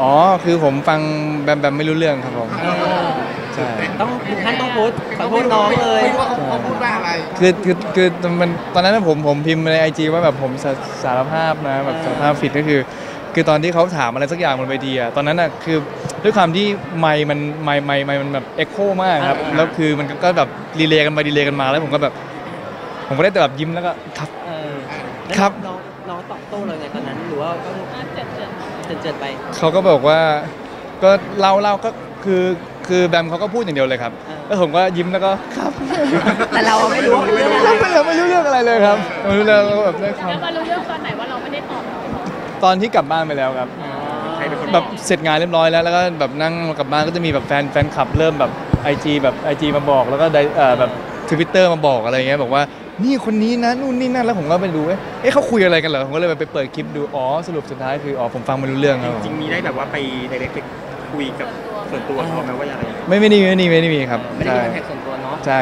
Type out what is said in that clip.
อ๋อ คือผมฟังแบมแบมไม่รู้เรื่องครับผมใช่ต้องถึงขั้นต้องโพสต์ขอโทษน้องเลยไม่รู้ว่าเขาเขาพูดว่าอะไร คือคือคือมันตอนนั้นนะผมผมพิมพ์ในไอจีว่าแบบผมสาสารภาพนะแบบสารภาพผิดก็คือ คือตอนที่เขาถามอะไรสักอย่างบนเวทีอะตอนนั้นอะคือด้วยความที่ไมค์มันไมค์ไมค์ไมค์มันแบบเอ็กโคมากครับแล้วคือมันก็แบบ delay กันไป delay กันมาแล้วผมก็แบบ ผมก็ได้แต่แบบยิ้มแล้วก็ครับ เออแล้วครับน้องน้องตอบโต้เลยไงตอนนั้น หรือว่าก็เจิดเจิดๆไป เขาก็บอกว่าก็เล่าเล่าก็คือคือแบมเขาก็พูดอย่างเดียวเลยครับ อ่า แล้วผมก็ยิ้มแล้วก็ครับแต่เราไม่รู้ว่าเรื่องอะไรเราไม่เราไม่รู้เรื่องอะไรเลยครับไม่รู้เรื่องเราก็แบบได้คแล้วมารู้เรื่องตอนไหนว่าเราไม่ได้ตอบเราำตอนที่กลับบ้านไปแล้วครับ ใครเป็นคน แบบเสร็จงานเรียบร้อยแล้วแล้วก็แบบนั่งกลับบ้านก็จะมีแบบแฟนแฟนคลับเริ่มแบบไอจีแบบไอจีมาบอกแล้วก็ไดเอ่อแบบทวิตเตอร์มาบอกอะไรเงี้ยบอกว่า นี่คนนี้นะนู่นนี่นั่นแล้วผมก็ไปดูเอ๊ะเอ๊ะเขาคุยอะไรกันเหรอผมก็เลยไปเปิดคลิปดูอ๋อสรุปสุดท้ายคืออ๋อผมฟังไม่รู้เรื่องครับจริงๆมีได้แบบว่าไปไดเรกไปคุยกับส่วนตัวเขาไหมว่าอะไรไม่ไม่ได้มีไม่ได้มีไม่ได้มีครับไม่ได้ใช่มีคอนแทคส่วนตัวเนาะใช่